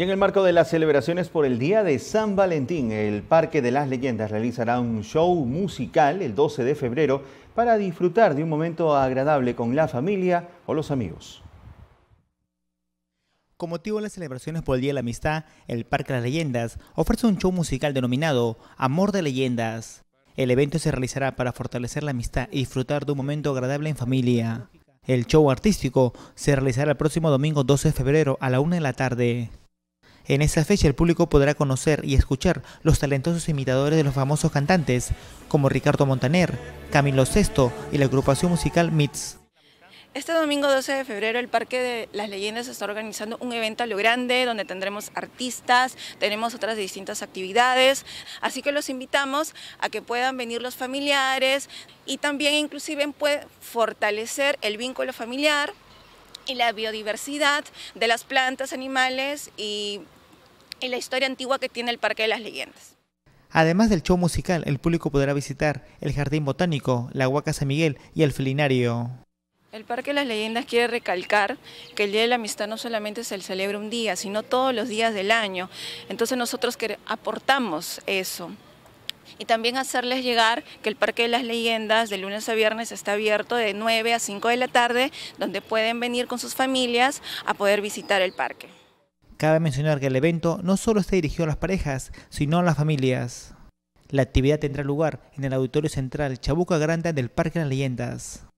Y en el marco de las celebraciones por el Día de San Valentín, el Parque de las Leyendas realizará un show musical el 12 de febrero para disfrutar de un momento agradable con la familia o los amigos. Con motivo de las celebraciones por el Día de la Amistad, el Parque de las Leyendas ofrece un show musical denominado Amor de Leyendas. El evento se realizará para fortalecer la amistad y disfrutar de un momento agradable en familia. El show artístico se realizará el próximo domingo 12 de febrero a la 1 de la tarde. En esa fecha el público podrá conocer y escuchar los talentosos imitadores de los famosos cantantes, como Ricardo Montaner, Camilo Sesto y la agrupación musical MITS. Este domingo 12 de febrero el Parque de las Leyendas está organizando un evento a lo grande donde tendremos artistas, tenemos otras distintas actividades, así que los invitamos a que puedan venir los familiares y también inclusive puede fortalecer el vínculo familiar y la biodiversidad de las plantas, animales y, y la historia antigua que tiene el Parque de las Leyendas. Además del show musical, el público podrá visitar el Jardín Botánico, la Huaca San Miguel y el Felinario. El Parque de las Leyendas quiere recalcar que el Día de la Amistad no solamente se celebra un día, sino todos los días del año. Entonces nosotros aportamos eso y también hacerles llegar que el Parque de las Leyendas de lunes a viernes está abierto de 9 a 5 de la tarde, donde pueden venir con sus familias a poder visitar el parque. Cabe mencionar que el evento no solo está dirigido a las parejas, sino a las familias. La actividad tendrá lugar en el Auditorio Central Chabuca Grande del Parque de las Leyendas.